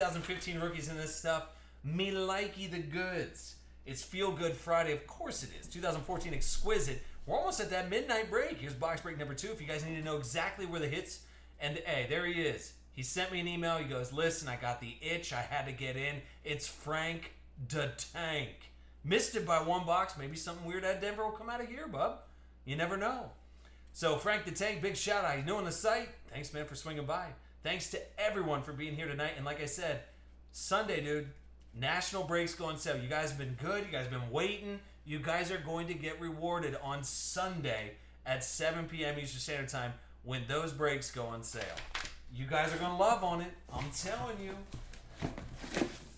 2015 rookies in this stuff. Me likey the goods. It's Feel Good Friday. Of course it is. 2014 Exquisite. We're almost at that midnight break. Here's box break number two. If you guys need to know exactly where the hits, and hey, there he is. He sent me an email. He goes, Listen, I got the itch. I had to get in. It's Frank the Tank. Missed it by one box. Maybe something weird at Denver will come out of here, bub. You never know. So, Frank the Tank, big shout out. You know on the site. Thanks, man, for swinging by. Thanks to everyone for being here tonight. And like I said, Sunday, dude, national breaks going sale. You guys have been good. You guys have been waiting. You guys are going to get rewarded on Sunday at 7 p.m. Eastern Standard Time when those breaks go on sale. You guys are going to love on it. I'm telling you.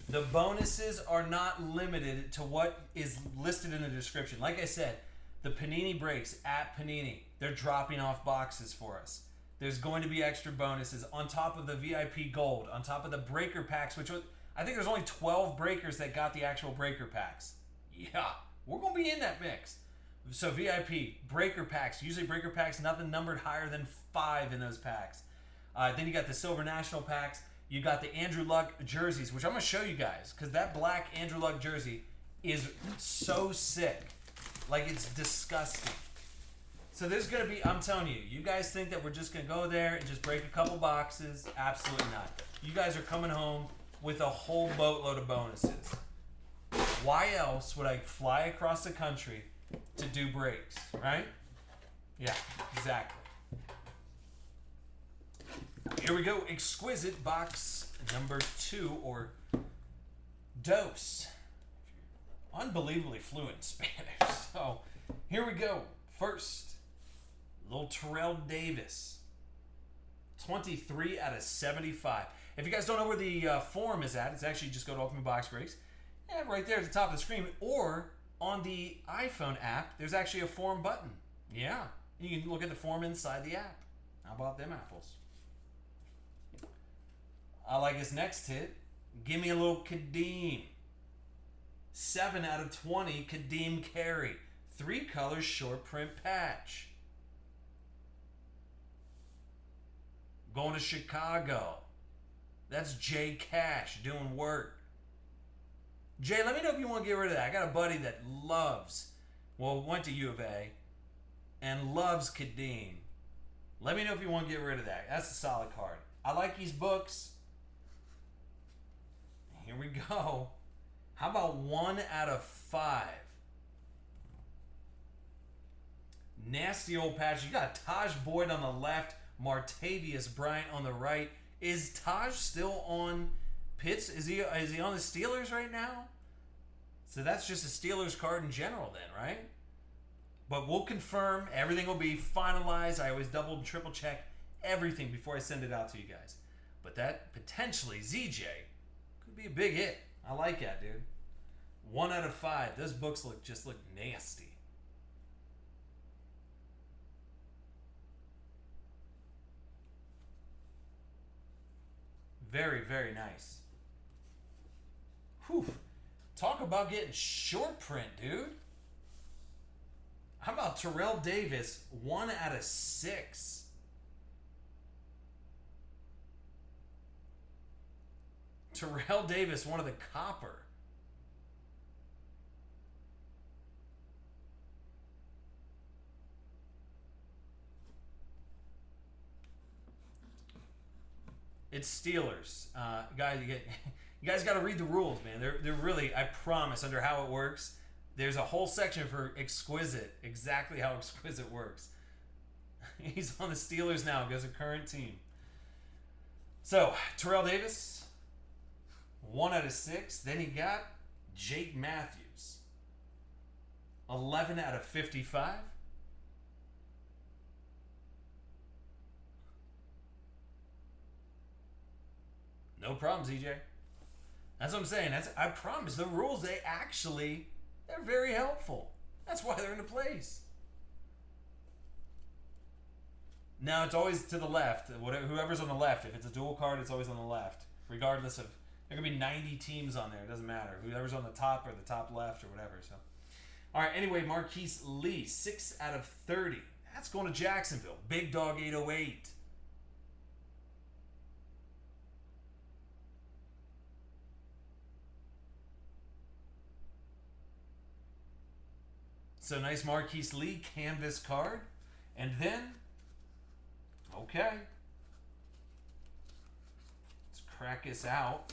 The bonuses are not limited to what is listed in the description. Like I said, the Panini breaks at Panini, they're dropping off boxes for us. There's going to be extra bonuses on top of the VIP gold, on top of the breaker packs, which was, I think there's only 12 breakers that got the actual breaker packs. Yeah, we're going to be in that mix. So VIP, breaker packs, usually breaker packs, nothing numbered higher than five in those packs. Uh, then you got the silver national packs. You got the Andrew Luck jerseys, which I'm going to show you guys because that black Andrew Luck jersey is so sick. Like it's disgusting. So there's gonna be, I'm telling you, you guys think that we're just gonna go there and just break a couple boxes? Absolutely not. You guys are coming home with a whole boatload of bonuses. Why else would I fly across the country to do breaks, right? Yeah, exactly. Here we go, exquisite box number two or dos. Unbelievably fluent Spanish. So here we go. First, little Terrell Davis. 23 out of 75. If you guys don't know where the uh, form is at, it's actually just go to Ultimate Box Breaks. Yeah, right there at the top of the screen. Or on the iPhone app, there's actually a form button. Yeah, you can look at the form inside the app. How about them apples? I like his next hit. Give me a little Kadeem. 7 out of 20, Kadeem Carey. Three colors short print patch. Going to Chicago. That's Jay Cash doing work. Jay, let me know if you want to get rid of that. I got a buddy that loves, well, went to U of A and loves Kadeem. Let me know if you want to get rid of that. That's a solid card. I like these books. Here we go. How about one out of five? Nasty old patch. You got Tajh Boyd on the left, Martavis Bryant on the right. Is Tajh still on Pitts? Is he is he on the Steelers right now? So that's just a Steelers card in general, then, right? But we'll confirm. Everything will be finalized. I always double and triple check everything before I send it out to you guys. But that potentially ZJ could be a big hit. I like that, dude. One out of five. Those books look just look nasty. Very, very nice. Whew. Talk about getting short print, dude. How about Terrell Davis? One out of six. Terrell Davis, one of the copper. It's Steelers, uh, guys. You, get, you guys got to read the rules, man. They're they're really. I promise. Under how it works, there's a whole section for exquisite. Exactly how exquisite works. He's on the Steelers now because a current team. So Terrell Davis, one out of six. Then he got Jake Matthews, eleven out of fifty-five. No problem, ZJ. That's what I'm saying. That's I promise the rules they actually they're very helpful. That's why they're into place. Now it's always to the left. Whatever, whoever's on the left. If it's a dual card, it's always on the left, regardless of. There could be 90 teams on there. It doesn't matter. Whoever's on the top or the top left or whatever. So, all right. Anyway, Marquise Lee, six out of 30. That's going to Jacksonville. Big Dog 808. So nice Marquise Lee canvas card. And then, okay. Let's crack this out.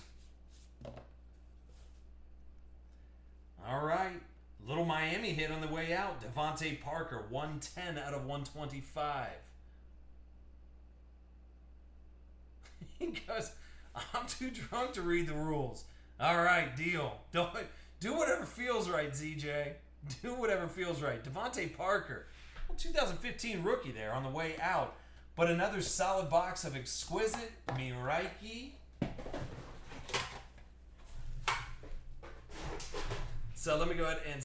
All right. Little Miami hit on the way out. DeVante Parker, 110 out of 125. he goes, I'm too drunk to read the rules. All right, deal. Don't do whatever feels right, ZJ. Do whatever feels right. DeVante Parker, well, 2015 rookie there on the way out, but another solid box of exquisite Miraiki. So let me go ahead and